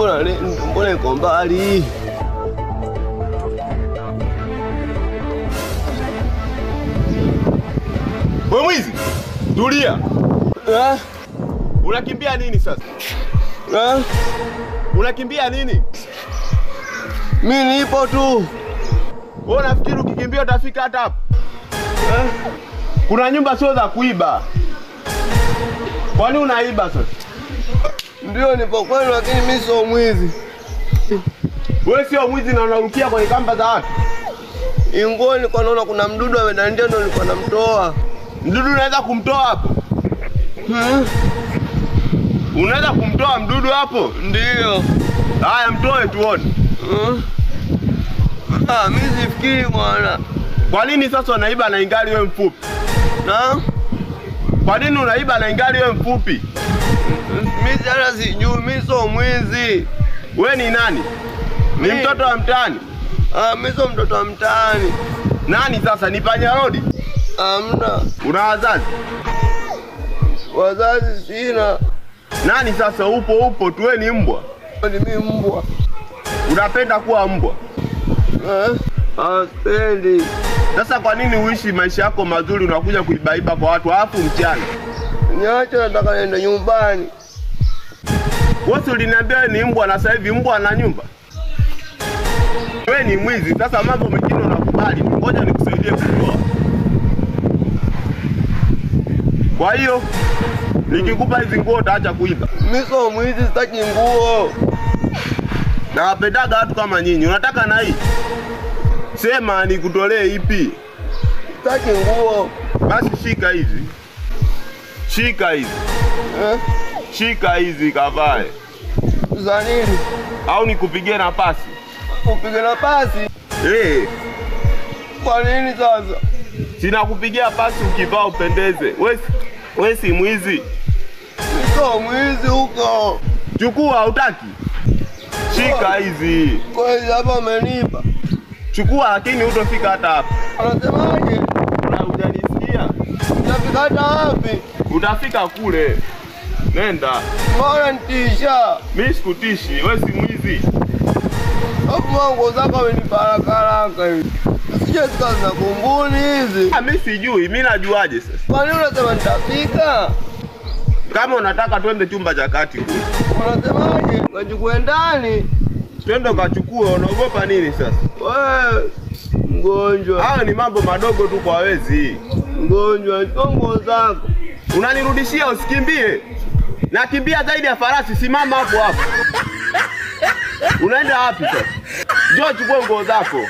Mbona mbona iko mbali? Wewe mwizi, tulia. Eh? Unakimbia nini sasa? Eh? Unakimbia nini? mi nipo tu. Wewe unafikiri ukikimbia utafika hata hapo? Eh? Kuna nyumba sio za kuiba. Kwani unaiba sasa? Ndio nipo kwenu, lakini mi sio mwizi. Wewe sio mwizi na unarukia kwenye kamba za watu. Ingo nilikuwa naona kuna mdudu amedandia, ndio nilikuwa namtoa. Mdudu unaweza kumtoa hapo? Hmm, Unaweza kumtoa mdudu hapo? Ndio. Haya, mtoe tuone. Hmm. Ah, mimi sifikiri bwana. Kwa nini sasa unaiba na ingali wewe mfupi? Na Kwa nini unaiba na ingali wewe mfupi? Sio mwizi. We ni nani? Ni mtoto wa mtaani? Ah, mi sio mtoto wa mtaani. Nani sasa? Ni panya rodi? Amna Una wazazi? wazazi, sina. Nani sasa? Upo upo tu, wewe ni mbwa. Ni mi mbwa. Unapenda kuwa mbwa. Eh? Aspendi. Sasa kwa nini uishi maisha yako mazuri unakuja kuibaiba kwa watu alafu mchana? Niache, nataka niende nyumbani. Si uliniambia ni mbwa na sasa hivi mbwa ana nyumba? Wewe ni mwizi. Sasa mambo mengine unakubali. Ngoja nikusaidie kutoa. Kwa hiyo nikikupa hizi nguo utaacha kuiba. Mimi sio mwizi, sitaki nguo. Na wapendaga watu kama nyinyi. Unataka na hii? Sema nikutolee ipi? Sitaki nguo. Basi shika hizi. Shika hizi. Eh? Shika hizi kavae. Za nini? Au nikupigie nafasi? Upige na pasi? Eh, Kwa nini sasa? sina kupigia pasi ukivaa upendeze. Wewe si- wewe si mwizi. Sio mwizi huko. Chukua hautaki? Shika hizi. Kwa Kweli hapa amenipa. Chukua lakini utofika hata hapa. Anasemaje? Na hujanisikia? Utafika hata wapi? Utafika kule. Nenda. Mbona nitisha? Mimi sikutishi, wewe si mwizi. Hapo mango zako amenipa haraka haraka hivi. Sije zikawa zina kumbuni hizi. Ah, Mimi sijui, mimi najuaje sasa? Kwa nini unasema nitafika? Kama unataka twende chumba cha kati kule. Unasemaje? Ngachukue ndani. Twende ukachukue, unaogopa nini sasa? Wewe mgonjwa. Haya ni mambo madogo tu kwa wezi. Mgonjwa, chukua nguo zako. Unanirudishia usikimbie. Nakimbia zaidi ya farasi, simama hapo hapo. Unaenda wapi sasa? Njoo chukue nguo zako.